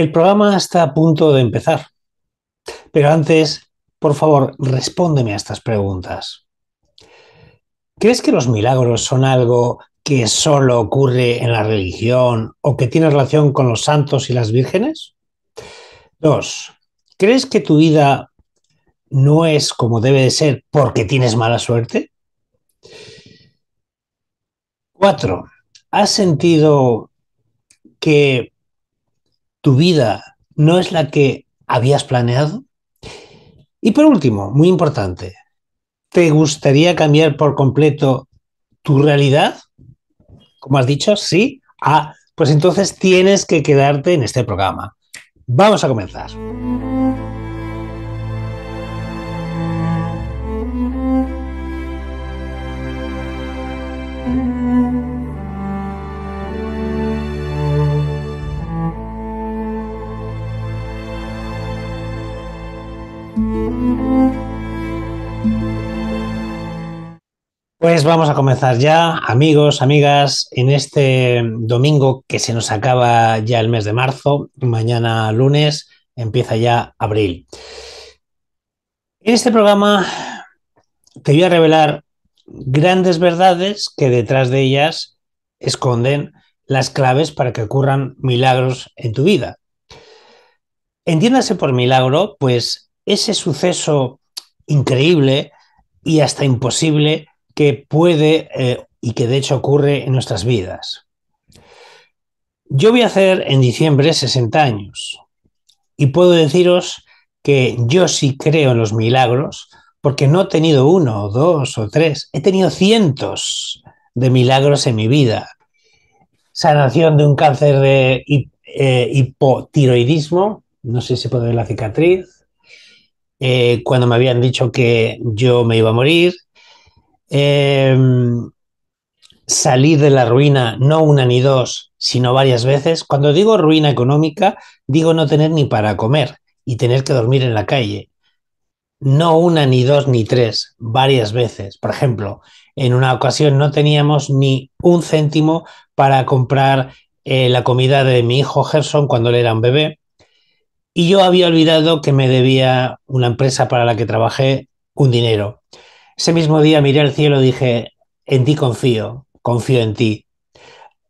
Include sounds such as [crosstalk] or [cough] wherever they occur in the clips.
El programa está a punto de empezar, pero antes, por favor, respóndeme a estas preguntas. ¿Crees que los milagros son algo que solo ocurre en la religión o que tiene relación con los santos y las vírgenes? Dos, ¿crees que tu vida no es como debe de ser porque tienes mala suerte? Cuatro, ¿has sentido que tu vida no es la que habías planeado? Y por último, muy importante, ¿te gustaría cambiar por completo tu realidad? Como has dicho, sí. Ah, pues entonces tienes que quedarte en este programa. Vamos a comenzar. Vamos a comenzar ya, amigos, amigas, en este domingo que se nos acaba ya el mes de marzo, mañana lunes empieza ya abril. En este programa te voy a revelar grandes verdades que detrás de ellas esconden las claves para que ocurran milagros en tu vida. Entiéndase por milagro, pues ese suceso increíble y hasta imposible que puede eh, y que de hecho ocurre en nuestras vidas. Yo voy a hacer en diciembre 60 años y puedo deciros que yo sí creo en los milagros porque no he tenido uno, dos o tres, he tenido cientos de milagros en mi vida. Sanación de un cáncer de eh, hipotiroidismo, no sé si puedo ver la cicatriz, eh, cuando me habían dicho que yo me iba a morir, Em, salir de la ruina, no una ni dos, sino varias veces. Cuando digo ruina económica, digo no tener ni para comer y tener que dormir en la calle. No una, ni dos, ni tres, varias veces. Por ejemplo, en una ocasión no teníamos ni un céntimo para comprar eh, la comida de mi hijo Gerson cuando él era un bebé. Y yo había olvidado que me debía una empresa para la que trabajé un dinero. Ese mismo día miré al cielo y dije, en ti confío, confío en ti.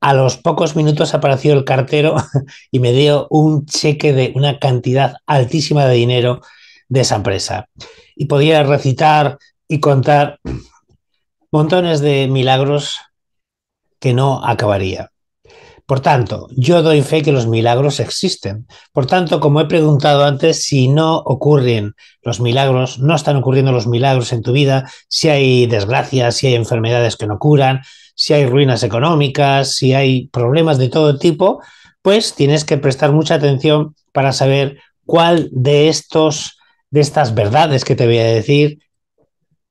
A los pocos minutos apareció el cartero [laughs] y me dio un cheque de una cantidad altísima de dinero de esa empresa. Y podía recitar y contar [clears throat] montones de milagros que no acabaría. Por tanto, yo doy fe que los milagros existen. Por tanto, como he preguntado antes, si no ocurren los milagros, no están ocurriendo los milagros en tu vida, si hay desgracias, si hay enfermedades que no curan, si hay ruinas económicas, si hay problemas de todo tipo, pues tienes que prestar mucha atención para saber cuál de estos de estas verdades que te voy a decir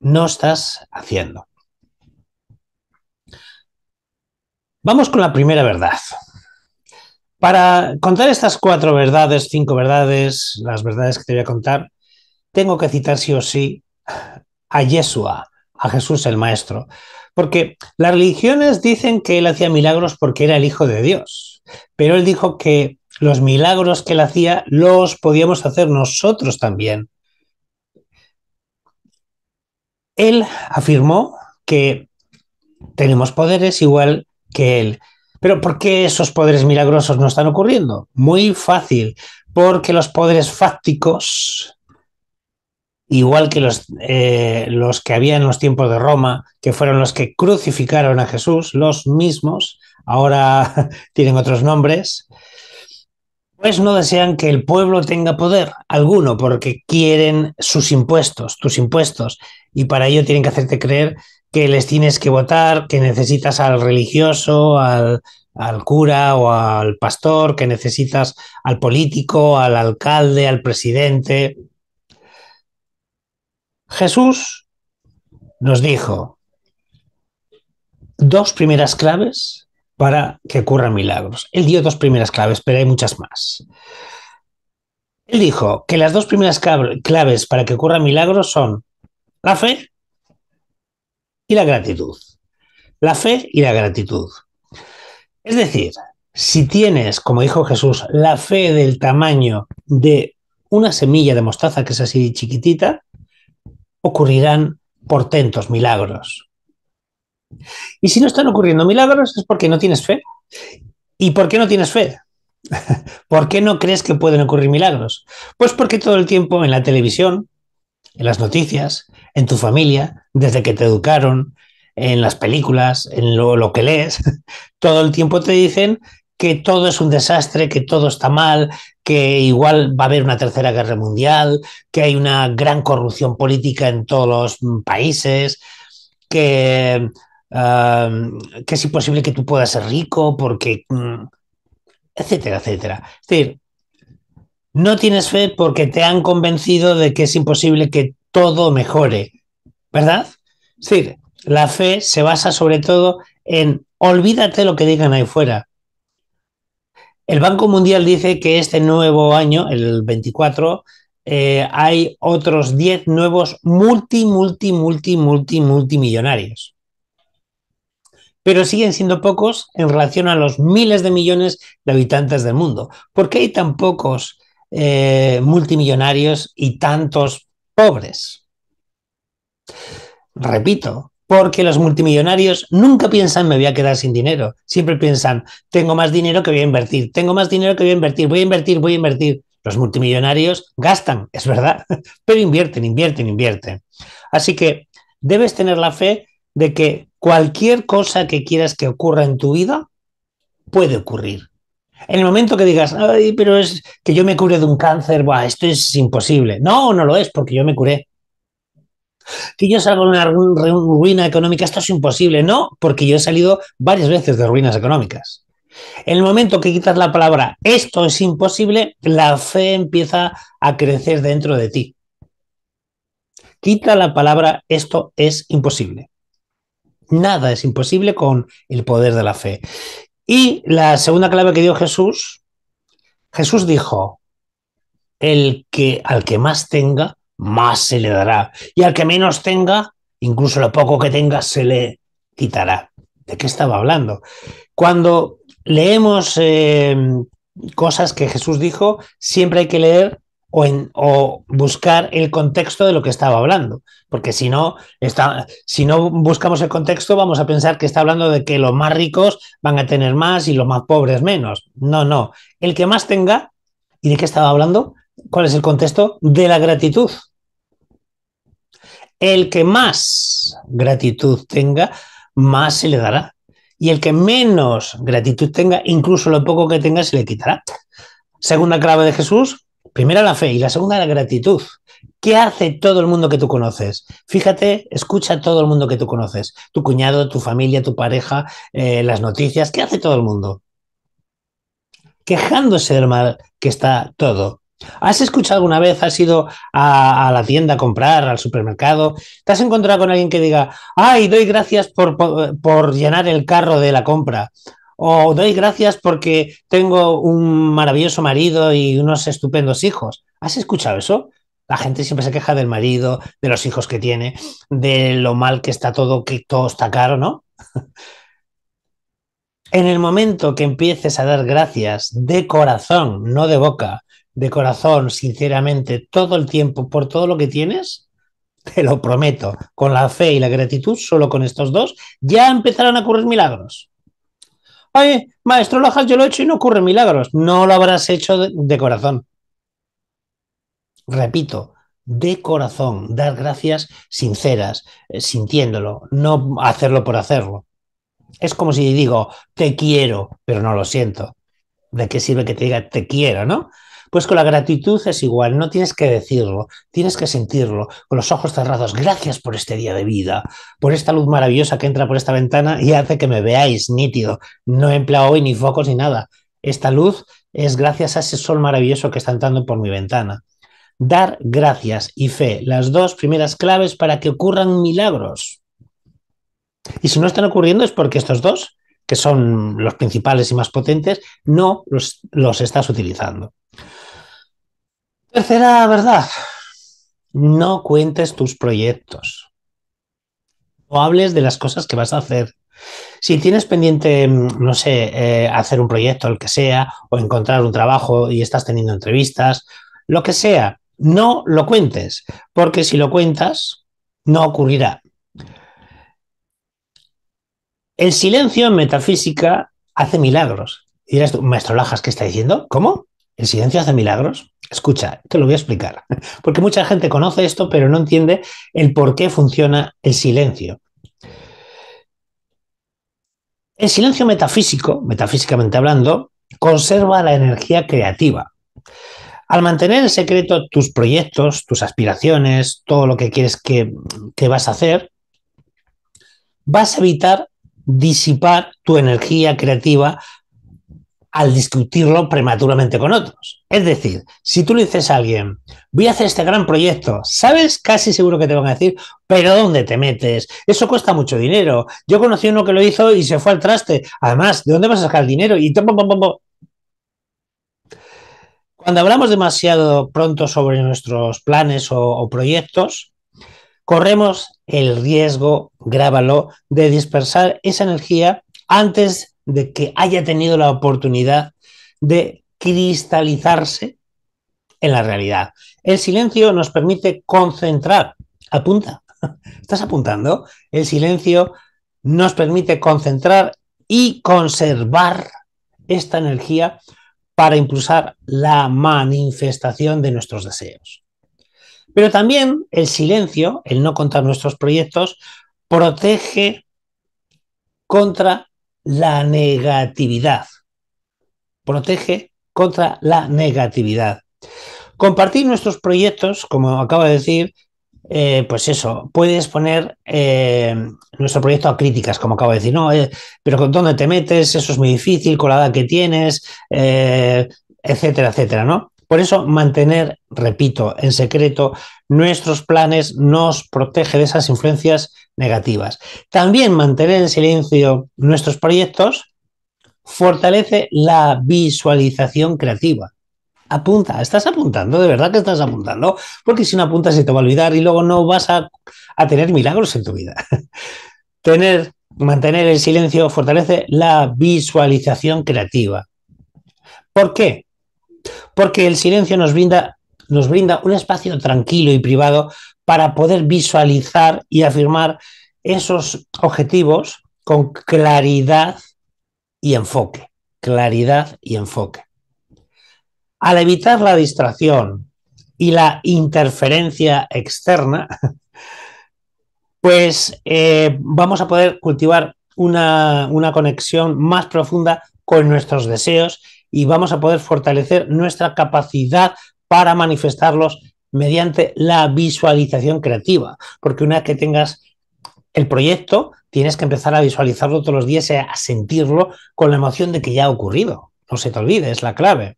no estás haciendo. Vamos con la primera verdad. Para contar estas cuatro verdades, cinco verdades, las verdades que te voy a contar, tengo que citar sí o sí a Yeshua, a Jesús el Maestro. Porque las religiones dicen que él hacía milagros porque era el Hijo de Dios, pero él dijo que los milagros que él hacía los podíamos hacer nosotros también. Él afirmó que tenemos poderes igual que él. Pero ¿por qué esos poderes milagrosos no están ocurriendo? Muy fácil, porque los poderes fácticos, igual que los, eh, los que había en los tiempos de Roma, que fueron los que crucificaron a Jesús, los mismos, ahora [laughs] tienen otros nombres, pues no desean que el pueblo tenga poder alguno, porque quieren sus impuestos, tus impuestos, y para ello tienen que hacerte creer que les tienes que votar, que necesitas al religioso, al, cura o al pastor, que necesitas al político, al alcalde, al presidente. Jesús nos dijo dos primeras claves para que ocurran milagros. Él dio dos primeras claves, pero hay muchas más. Él dijo que las dos primeras claves para que ocurran milagros son la fe y la gratitud. La fe y la gratitud. Es decir, Si tienes, como dijo Jesús, la fe del tamaño de una semilla de mostaza que es así chiquitita, ocurrirán portentos, milagros. Y si no están ocurriendo milagros es porque no tienes fe. ¿Y por qué no tienes fe? [laughs] ¿Por qué no crees que pueden ocurrir milagros? Pues porque todo el tiempo en la televisión, en las noticias, en tu familia, desde que te educaron, en las películas, en lo, lo, que lees, [laughs] todo el tiempo te dicen que todo es un desastre, que todo está mal, que igual va a haber una tercera guerra mundial, que hay una gran corrupción política en todos los países, que, que es imposible que tú puedas ser rico porque... Mm, etcétera, etcétera. Es decir, no tienes fe porque te han convencido de que es imposible que todo mejore, ¿verdad? Es decir, la fe se basa sobre todo en olvídate lo que digan ahí fuera. El Banco Mundial dice que este nuevo año, el 24, eh, hay otros 10 nuevos multi, multi, multi, multi, multimillonarios pero siguen siendo pocos en relación a los miles de millones de habitantes del mundo. ¿Por qué hay tan pocos eh, multimillonarios y tantos pobres? Repito, porque los multimillonarios nunca piensan me voy a quedar sin dinero, siempre piensan tengo más dinero que voy a invertir, tengo más dinero que voy a invertir, voy a invertir, voy a invertir. Los multimillonarios gastan, es verdad, [laughs] pero invierten, invierten, invierten. Así que debes tener la fe de que cualquier cosa que quieras que ocurra en tu vida puede ocurrir. En el momento que digas, ay, pero es que yo me cure de un cáncer, Buah, esto es imposible. No, no lo es, porque yo me curé. Que yo salgo de una ruina económica, esto es imposible. No, porque yo he salido varias veces de ruinas económicas. En el momento que quitas la palabra esto es imposible, la fe empieza a crecer dentro de ti. Quita la palabra esto es imposible. Nada es imposible con el poder de la fe. Y la segunda clave que dio Jesús, Jesús dijo, el que al que más tenga, más se le dará. Y al que menos tenga, incluso lo poco que tenga, se le quitará. ¿De qué estaba hablando? Cuando leemos eh, cosas que Jesús dijo, siempre hay que leer o, en, o, buscar el contexto de lo que estaba hablando, porque si no, está, si no buscamos el contexto vamos a pensar que está hablando de que los más ricos van a tener más y los más pobres menos. No, no. El que más tenga, ¿y de qué estaba hablando? ¿Cuál es el contexto? De la gratitud. El que más gratitud tenga, más se le dará. Y el que menos gratitud tenga, incluso lo poco que tenga, se le quitará. Segunda clave de Jesús, Primera la fe y la segunda la gratitud. ¿Qué hace todo el mundo que tú conoces? Fíjate, escucha a todo el mundo que tú conoces. Tu cuñado, tu familia, tu pareja, eh, las noticias. ¿Qué hace todo el mundo? Quejándose del mal que está todo. ¿Has escuchado alguna vez, has ido a, la tienda a comprar, al supermercado? ¿Te has encontrado con alguien que diga, ay, doy gracias por, por llenar el carro de la compra? O doy gracias porque tengo un maravilloso marido y unos estupendos hijos. ¿Has escuchado eso? La gente siempre se queja del marido, de los hijos que tiene, de lo mal que está todo, que todo está caro, ¿no? [laughs] en el momento que empieces a dar gracias de corazón, no de boca, de corazón, sinceramente, todo el tiempo por todo lo que tienes, te lo prometo, con la fe y la gratitud, solo con estos dos, ya empezarán a ocurrir milagros. Ay, maestro Lojas, yo lo he hecho y no ocurren milagros. No lo habrás hecho de, de corazón. Repito, de corazón, dar gracias sinceras, eh, sintiéndolo, no hacerlo por hacerlo. Es como si digo, te quiero, pero no lo siento. ¿De qué sirve que te diga te quiero, no? Pues con la gratitud es igual, no tienes que decirlo, tienes que sentirlo, con los ojos cerrados. Gracias por este día de vida, por esta luz maravillosa que entra por esta ventana y hace que me veáis nítido. No he empleado hoy ni focos ni nada. Esta luz es gracias a ese sol maravilloso que está entrando por mi ventana. Dar gracias y fe, las dos primeras claves para que ocurran milagros. Y si no están ocurriendo es porque estos dos, que son los principales y más potentes, no los, estás utilizando. Tercera verdad, no cuentes tus proyectos. No hables de las cosas que vas a hacer. Si tienes pendiente, mm, no sé, eh, hacer un proyecto, el que sea, o encontrar un trabajo y estás teniendo entrevistas, lo que sea, no lo cuentes, porque si lo cuentas, no ocurrirá. El silencio en metafísica hace milagros. Y dirás tú, maestro Lajas, ¿qué está diciendo? ¿Cómo? ¿El silencio hace milagros? Escucha, te lo voy a explicar. [laughs] Porque mucha gente conoce esto, pero no entiende el por qué funciona el silencio. El silencio metafísico, metafísicamente hablando, conserva la energía creativa. Al mantener en secreto tus proyectos, tus aspiraciones, todo lo que quieres que, que vas a hacer, vas a evitar disipar tu energía creativa al discutirlo prematuramente con otros. Es decir, si tú le dices a alguien, voy a hacer este gran proyecto, ¿sabes? Casi seguro que te van a decir, pero ¿dónde te metes? Eso cuesta mucho dinero. Yo conocí uno que lo hizo y se fue al traste. Además, ¿de dónde vas a sacar el dinero? Y cuando hablamos demasiado pronto sobre nuestros planes o, o proyectos, corremos el riesgo, grábalo, de dispersar esa energía antes de que haya tenido la oportunidad de cristalizarse en la realidad. El silencio nos permite concentrar. Apunta. [laughs] ¿Estás apuntando? El silencio nos permite concentrar y conservar esta energía para impulsar la manifestación de nuestros deseos. Pero también el silencio, el no contar nuestros proyectos, protege contra la negatividad. Protege contra la negatividad. Compartir nuestros proyectos, como acabo de decir, eh, pues eso, puedes poner eh, nuestro proyecto a críticas, como acabo de decir, no, eh, pero con dónde te metes, eso es muy difícil, con la edad que tienes, etcétera, etcétera, ¿no? Por eso mantener, repito, en secreto nuestros planes nos protege de esas influencias negativas. También mantener en silencio nuestros proyectos fortalece la visualización creativa. Apunta, estás apuntando, de verdad que estás apuntando, porque si no apuntas se te va a olvidar y luego no vas a, a tener milagros en tu vida. [laughs] Tener, mantener el silencio fortalece la visualización creativa. ¿Por qué? porque el silencio nos brinda, nos brinda un espacio tranquilo y privado para poder visualizar y afirmar esos objetivos con claridad y enfoque. Claridad y enfoque. Al evitar la distracción y la interferencia externa, [laughs] pues eh, vamos a poder cultivar una, una conexión más profunda con nuestros deseos y vamos a poder fortalecer nuestra capacidad para manifestarlos mediante la visualización creativa, porque una vez que tengas el proyecto, tienes que empezar a visualizarlo todos los días y a sentirlo con la emoción de que ya ha ocurrido. No se te olvide, es la clave.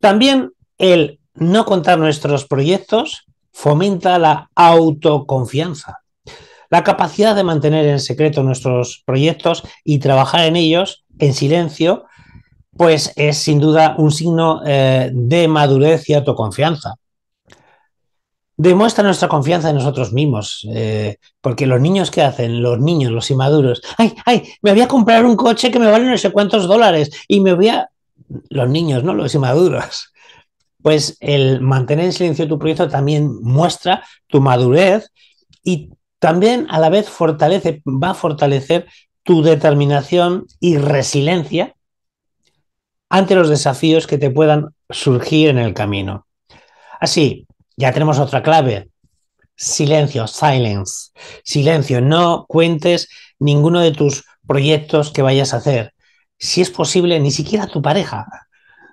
También el no contar nuestros proyectos fomenta la autoconfianza. La capacidad de mantener en secreto nuestros proyectos y trabajar en ellos en silencio pues es sin duda un signo eh, de madurez y autoconfianza. Demuestra nuestra confianza en nosotros mismos, eh, porque los niños que hacen, los niños, los inmaduros, ay, ay, me voy a comprar un coche que me vale no sé cuántos dólares y me voy a... Los niños, ¿no? Los inmaduros. Pues el mantener en silencio tu proyecto también muestra tu madurez y también a la vez fortalece, va a fortalecer tu determinación y resiliencia ante los desafíos que te puedan surgir en el camino. Así, ya tenemos otra clave. Silencio, silence. Silencio, no cuentes ninguno de tus proyectos que vayas a hacer. Si es posible, ni siquiera a tu pareja.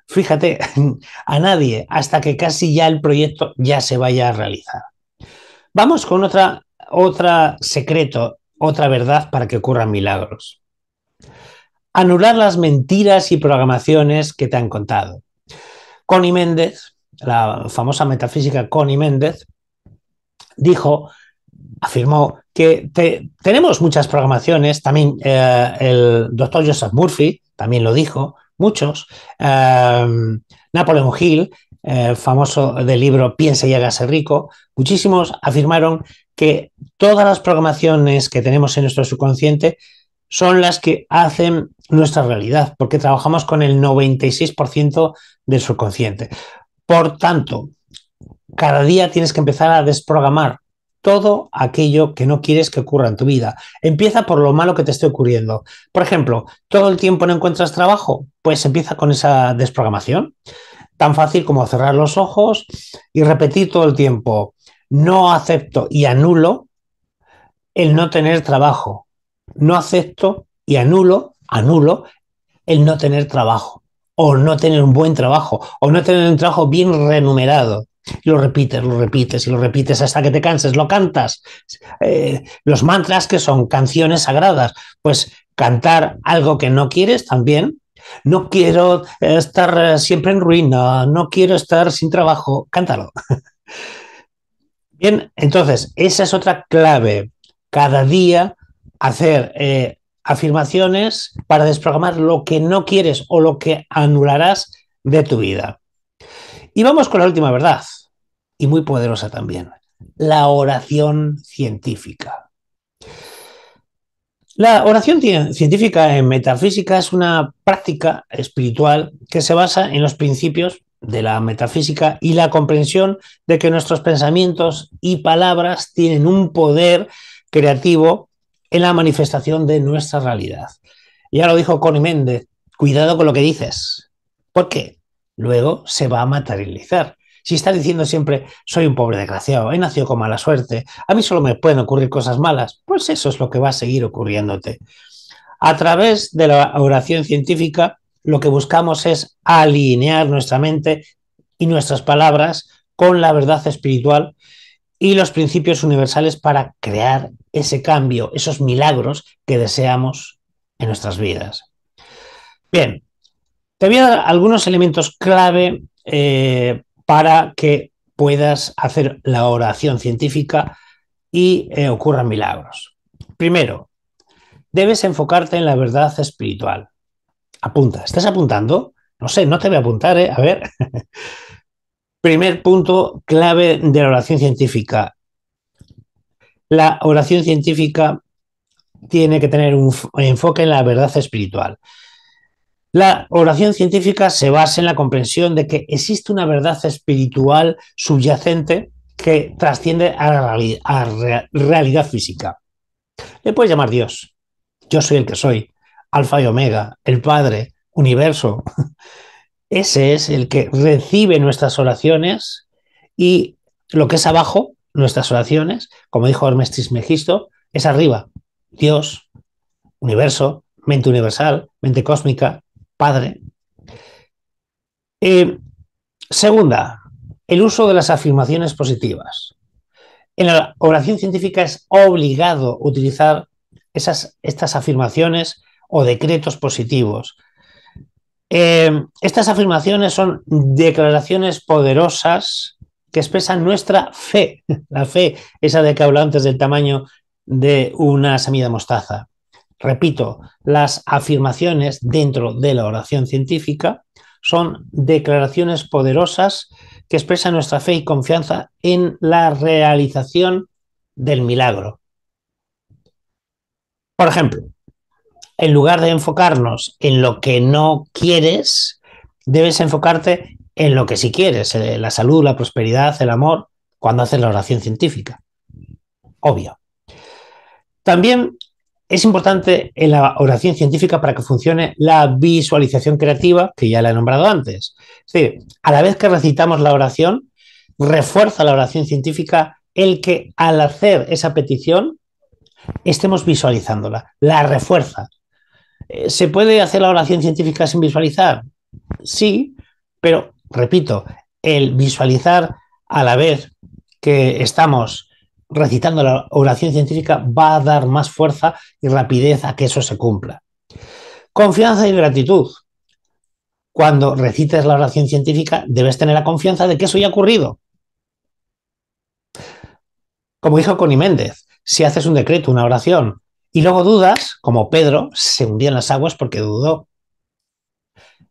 Fíjate, [laughs] a nadie, hasta que casi ya el proyecto ya se vaya a realizar. Vamos con otra, otra secreto, otra verdad para que ocurran milagros anular las mentiras y programaciones que te han contado. Connie Méndez, la famosa metafísica Connie Méndez, dijo, afirmó que tenemos muchas programaciones, también eh, el doctor Joseph Murphy también lo dijo, muchos, eh, Napoleon Hill, eh, famoso del libro Piensa y hágase rico, muchísimos afirmaron que todas las programaciones que tenemos en nuestro subconsciente son las que hacen nuestra realidad, porque trabajamos con el 96% del subconsciente. Por tanto, cada día tienes que empezar a desprogramar todo aquello que no quieres que ocurra en tu vida. Empieza por lo malo que te esté ocurriendo. Por ejemplo, todo el tiempo no encuentras trabajo, pues empieza con esa desprogramación. Tan fácil como cerrar los ojos y repetir todo el tiempo, no acepto y anulo el no tener trabajo. No acepto y anulo, anulo el no tener trabajo o no tener un buen trabajo o no tener un trabajo bien remunerado. Y lo repites, lo repites y lo repites hasta que te canses, lo cantas. Eh, los mantras que son canciones sagradas, pues cantar algo que no quieres también. No quiero estar siempre en ruina, no quiero estar sin trabajo, cántalo. [laughs] Bien, entonces, esa es otra clave. Cada día hacer eh, afirmaciones para desprogramar lo que no quieres o lo que anularás de tu vida. Y vamos con la última verdad, y muy poderosa también, la oración científica. La oración científica en metafísica es una práctica espiritual que se basa en los principios de la metafísica y la comprensión de que nuestros pensamientos y palabras tienen un poder creativo en la manifestación de nuestra realidad. Ya lo dijo Connie Méndez, cuidado con lo que dices. ¿Por qué? luego se va a materializar. Si estás diciendo siempre, soy un pobre desgraciado, he nacido con mala suerte, a mí solo me pueden ocurrir cosas malas, pues eso es lo que va a seguir ocurriéndote. A través de la oración científica, lo que buscamos es alinear nuestra mente y nuestras palabras con la verdad espiritual y los principios universales para crear ese cambio, esos milagros que deseamos en nuestras vidas. Bien, te voy a dar algunos elementos clave eh, para que puedas hacer la oración científica y eh, ocurran milagros. Primero, debes enfocarte en la verdad espiritual. Apunta, ¿estás apuntando? No sé, no te voy a apuntar, ¿eh? A ver. [laughs] Primer punto clave de la oración científica. La oración científica tiene que tener un enfoque en la verdad espiritual. La oración científica se basa en la comprensión de que existe una verdad espiritual subyacente que trasciende a la realidad, física. Le puedes llamar Dios. Yo soy el que soy, alfa y omega, el Padre, universo. Ese es el que recibe nuestras oraciones y lo que es abajo, nuestras oraciones, como dijo Hermes Trismegisto, es arriba. Dios, universo, mente universal, mente cósmica, Padre. Eh, segunda, el uso de las afirmaciones positivas. En la oración científica es obligado utilizar esas, estas afirmaciones o decretos positivos. Eh, estas afirmaciones son declaraciones poderosas que expresan nuestra fe, [laughs] la fe, esa de que hablaba antes del tamaño de una semilla de mostaza. Repito, las afirmaciones dentro de la oración científica son declaraciones poderosas que expresan nuestra fe y confianza en la realización del milagro. Por ejemplo, en lugar de enfocarnos en lo que no quieres, debes enfocarte en lo que sí quieres, eh, la salud, la prosperidad, el amor, cuando haces la oración científica. Obvio. También es importante en la oración científica para que funcione la visualización creativa, que ya la he nombrado antes. Es decir, a la vez que recitamos la oración, refuerza la oración científica el que al hacer esa petición estemos visualizándola, la refuerza. Eh, ¿Se puede hacer la oración científica sin visualizar? Sí, pero repito, el visualizar a la vez que estamos recitando la oración científica va a dar más fuerza y rapidez a que eso se cumpla. Confianza y gratitud. Cuando recites la oración científica, debes tener la confianza de que eso ya ha ocurrido. Como dijo Connie Méndez, si haces un decreto, una oración, y luego dudas, como Pedro, se hundía en las aguas porque dudó.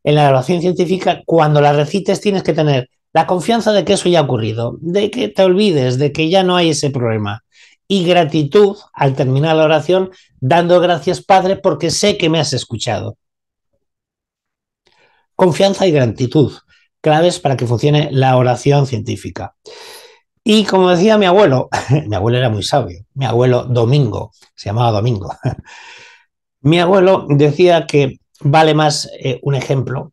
En la oración científica, cuando la recites, tienes que tener la confianza de que eso ya ha ocurrido, de que te olvides, de que ya no hay ese problema y gratitud al terminar la oración, dando gracias, Padre, porque sé que me has escuchado. Confianza y gratitud, claves para que funcione la oración científica. Y como decía mi abuelo, [laughs] mi abuelo era muy sabio, mi abuelo Domingo, se llamaba Domingo, [laughs] mi abuelo decía que vale más eh, un ejemplo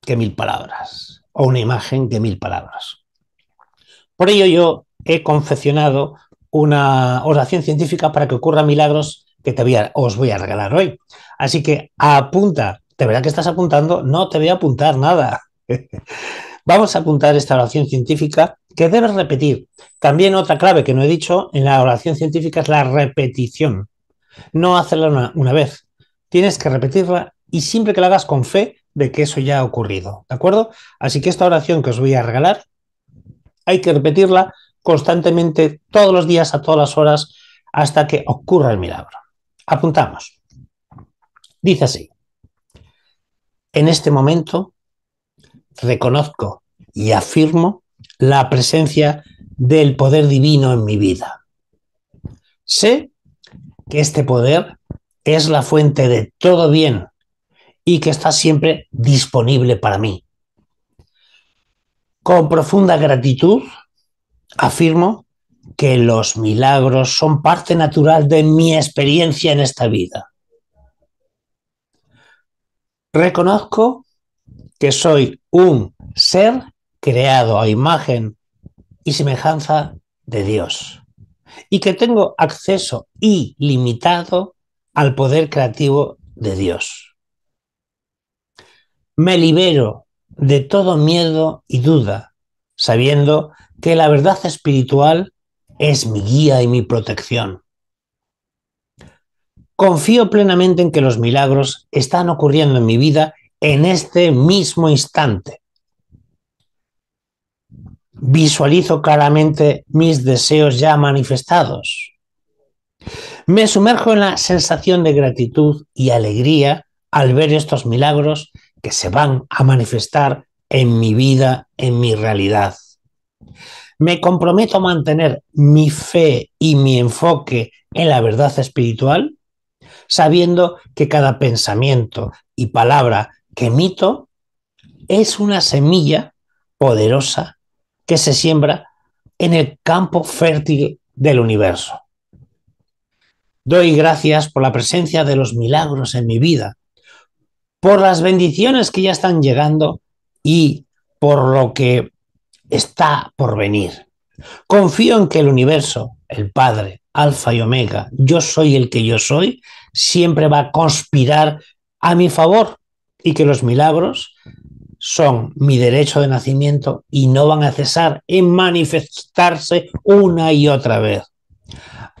que mil palabras, o una imagen que mil palabras. Por ello yo he confeccionado una oración científica para que ocurran milagros que te voy os voy a regalar hoy. Así que apunta, ¿de verdad que estás apuntando? No te voy a apuntar nada. [laughs] Vamos a apuntar esta oración científica que debes repetir. También otra clave que no he dicho en la oración científica es la repetición. No hacerla una, vez. Tienes que repetirla y siempre que la hagas con fe de que eso ya ha ocurrido. ¿De acuerdo? Así que esta oración que os voy a regalar hay que repetirla constantemente todos los días a todas las horas hasta que ocurra el milagro. Apuntamos. Dice así. En este momento reconozco y afirmo la presencia del poder divino en mi vida. Sé que este poder es la fuente de todo bien y que está siempre disponible para mí. Con profunda gratitud afirmo que los milagros son parte natural de mi experiencia en esta vida. Reconozco que soy un ser creado a imagen y semejanza de Dios y que tengo acceso ilimitado al poder creativo de Dios. Me libero de todo miedo y duda, sabiendo que la verdad espiritual es mi guía y mi protección. Confío plenamente en que los milagros están ocurriendo en mi vida en este mismo instante. Visualizo claramente mis deseos ya manifestados. Me sumerjo en la sensación de gratitud y alegría al ver estos milagros que se van a manifestar en mi vida, en mi realidad. Me comprometo a mantener mi fe y mi enfoque en la verdad espiritual, sabiendo que cada pensamiento y palabra que emito es una semilla poderosa que se siembra en el campo fértil del universo. Doy gracias por la presencia de los milagros en mi vida, por las bendiciones que ya están llegando y por lo que está por venir. Confío en que el universo, el Padre, Alfa y Omega, yo soy el que yo soy, siempre va a conspirar a mi favor y que los milagros son mi derecho de nacimiento y no van a cesar en manifestarse una y otra vez.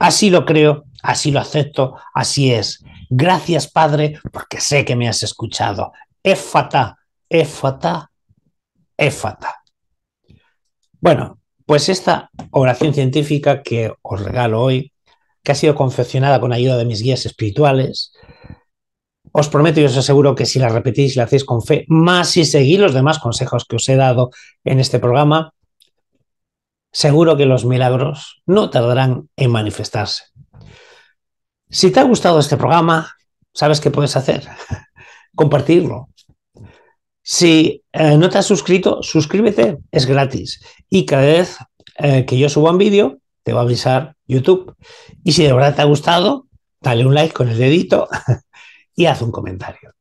Así lo creo, así lo acepto, así es. Gracias, Padre, porque sé que me has escuchado. Éfata, éfata, éfata. Bueno, pues esta oración científica que os regalo hoy, que ha sido confeccionada con ayuda de mis guías espirituales, os prometo y os aseguro que si la repetís y la hacéis con fe, más si seguís los demás consejos que os he dado en este programa, seguro que los milagros no tardarán en manifestarse. Si te ha gustado este programa, ¿sabes qué puedes hacer? [laughs] Compartirlo. Si eh, no te has suscrito, suscríbete, es gratis. Y cada vez eh, que yo suba un vídeo, te va a avisar YouTube. Y si de verdad te ha gustado, dale un like con el dedito [laughs] y haz un comentario.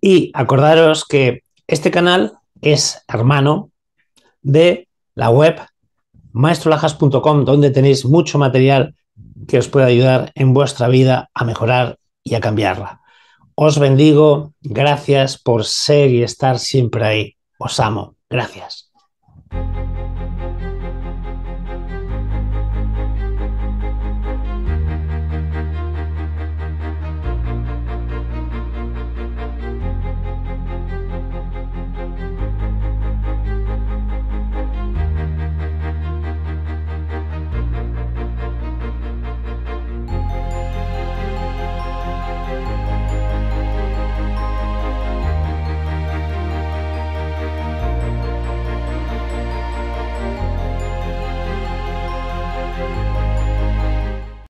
Y acordaros que este canal es hermano de la web maestrolajas.com, donde tenéis mucho material que os puede ayudar en vuestra vida a mejorar y a cambiarla. Os bendigo, gracias por ser y estar siempre ahí. Os amo, gracias.